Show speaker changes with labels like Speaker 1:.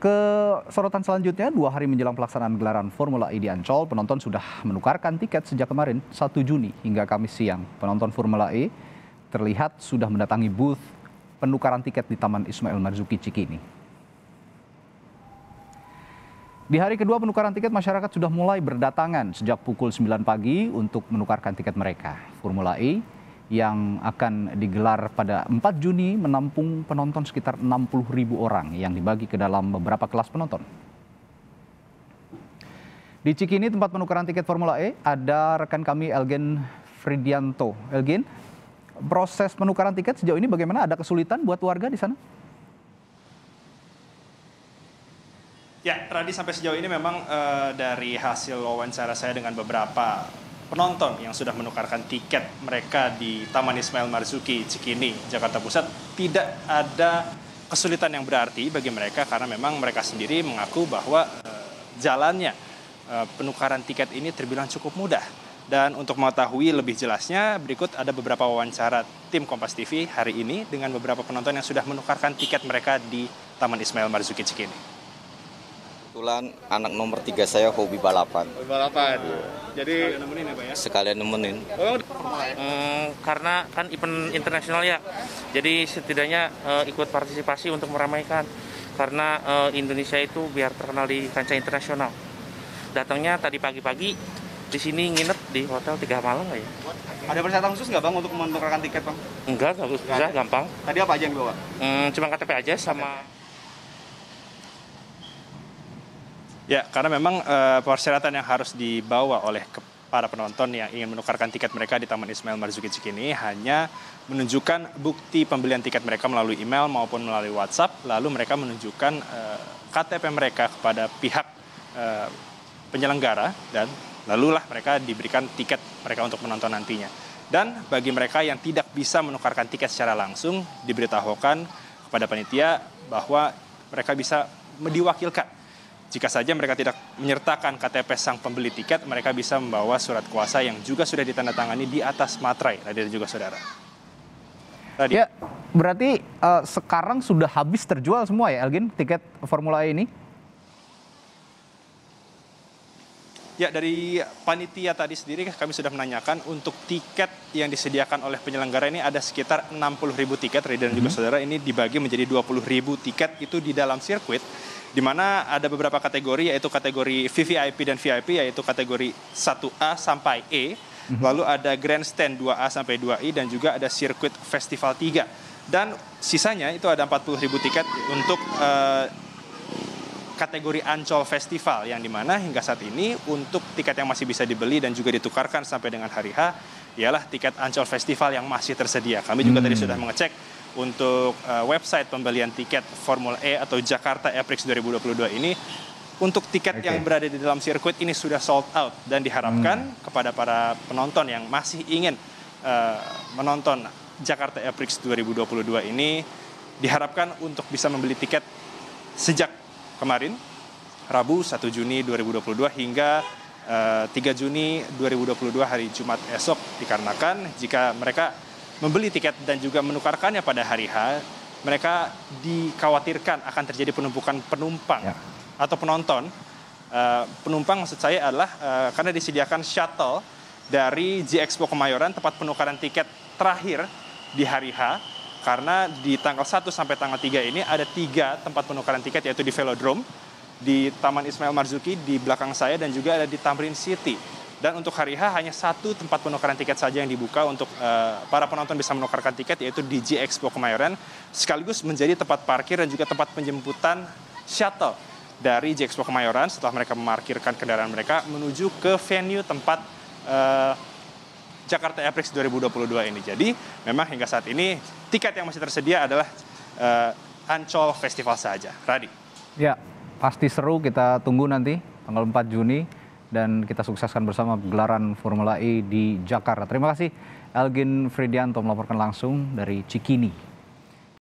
Speaker 1: Ke sorotan selanjutnya, dua hari menjelang pelaksanaan gelaran Formula E di Ancol, penonton sudah menukarkan tiket sejak kemarin 1 Juni hingga Kamis siang. Penonton Formula E terlihat sudah mendatangi booth penukaran tiket di Taman Ismail Marzuki Cikini. Di hari kedua penukaran tiket, masyarakat sudah mulai berdatangan sejak pukul 9 pagi untuk menukarkan tiket mereka. Formula E yang akan digelar pada 4 Juni menampung penonton sekitar 60 ribu orang yang dibagi ke dalam beberapa kelas penonton. Di Cikini, tempat penukaran tiket Formula E, ada rekan kami Elgen Fridianto. Elgen, proses penukaran tiket sejauh ini bagaimana? Ada kesulitan buat warga di sana?
Speaker 2: Ya, Radi sampai sejauh ini memang uh, dari hasil wawancara saya dengan beberapa penonton yang sudah menukarkan tiket mereka di Taman Ismail Marzuki Cikini Jakarta Pusat tidak ada kesulitan yang berarti bagi mereka karena memang mereka sendiri mengaku bahwa uh, jalannya uh, penukaran tiket ini terbilang cukup mudah. Dan untuk mengetahui lebih jelasnya, berikut ada beberapa wawancara tim Kompas TV hari ini dengan beberapa penonton yang sudah menukarkan tiket mereka di Taman Ismail Marzuki Cikini.
Speaker 3: Kebetulan anak nomor tiga saya hobi balapan.
Speaker 2: Hobi balapan. Ya. Jadi nemenin ya Pak ya?
Speaker 3: Sekalian nemenin. Oh,
Speaker 4: hmm, karena kan event internasional ya, jadi setidaknya uh, ikut partisipasi untuk meramaikan. Karena uh, Indonesia itu biar terkenal di kancah internasional. Datangnya tadi pagi-pagi di sini nginep di hotel tiga malam ya.
Speaker 2: Ada persyaratan khusus nggak bang untuk menukarkan tiket bang?
Speaker 4: Enggak, nggak usah, gampang.
Speaker 2: Tadi apa aja yang bawa?
Speaker 4: Hmm, cuma KTP aja sama
Speaker 2: Ya, karena memang uh, persyaratan yang harus dibawa oleh para penonton yang ingin menukarkan tiket mereka di Taman Ismail Marzuki Cikini hanya menunjukkan bukti pembelian tiket mereka melalui email maupun melalui WhatsApp, lalu mereka menunjukkan uh, eh, KTP mereka kepada pihak uh, penyelenggara dan lalulah mereka diberikan tiket mereka untuk menonton nantinya. Dan bagi mereka yang tidak bisa menukarkan tiket secara langsung, diberitahukan kepada panitia bahwa mereka bisa diwakilkan jika saja mereka tidak menyertakan KTP sang pembeli tiket, mereka bisa membawa surat kuasa yang juga sudah ditandatangani di atas materai, dan juga saudara.
Speaker 1: Tadi. Ya, berarti uh, sekarang sudah habis terjual semua ya, Elgin, tiket Formula E ini?
Speaker 2: Ya, dari panitia tadi sendiri kami sudah menanyakan untuk tiket yang disediakan oleh penyelenggara ini ada sekitar 60 ribu tiket, dan juga hmm. saudara ini dibagi menjadi 20 ribu tiket itu di dalam sirkuit di mana ada beberapa kategori yaitu kategori VVIP dan VIP yaitu kategori 1A sampai E, mhm. lalu ada grandstand 2A sampai 2I dan juga ada sirkuit festival 3. Dan sisanya itu ada 40 ribu tiket untuk uh, kategori Ancol Festival yang di mana hingga saat ini untuk tiket yang masih bisa dibeli dan juga ditukarkan sampai dengan hari H ialah tiket Ancol Festival yang masih tersedia. Kami juga hmm. tadi sudah mengecek untuk uh, website pembelian tiket Formula E atau Jakarta Aprix 2022 ini untuk tiket okay. yang berada di dalam sirkuit ini sudah sold out dan diharapkan hmm. kepada para penonton yang masih ingin uh, menonton Jakarta Aprix 2022 ini diharapkan untuk bisa membeli tiket sejak kemarin Rabu 1 Juni 2022 hingga uh, eh, 3 Juni 2022 hari Jumat esok dikarenakan jika mereka membeli tiket dan juga menukarkannya pada hari H, mereka dikhawatirkan akan terjadi penumpukan penumpang ya. atau penonton. Uh, penumpang maksud saya adalah uh, karena disediakan shuttle dari G Expo Kemayoran tempat penukaran tiket terakhir di hari H karena di tanggal 1 sampai tanggal 3 ini ada tiga tempat penukaran tiket yaitu di Velodrome, di Taman Ismail Marzuki di belakang saya dan juga ada di Tamrin City. Dan untuk hari H hanya satu tempat penukaran tiket saja yang dibuka untuk uh, para penonton bisa menukarkan tiket yaitu di G Expo Kemayoran sekaligus menjadi tempat parkir dan juga tempat penjemputan shuttle dari G Expo Kemayoran setelah mereka memarkirkan kendaraan mereka menuju ke venue tempat uh, Jakarta Aprix 2022 ini. Jadi memang hingga saat ini tiket yang masih tersedia adalah uh, Ancol Festival saja. Radi.
Speaker 1: Ya, pasti seru kita tunggu nanti tanggal 4 Juni dan kita sukseskan bersama gelaran Formula E di Jakarta. Terima kasih Elgin Fridianto melaporkan langsung dari Cikini.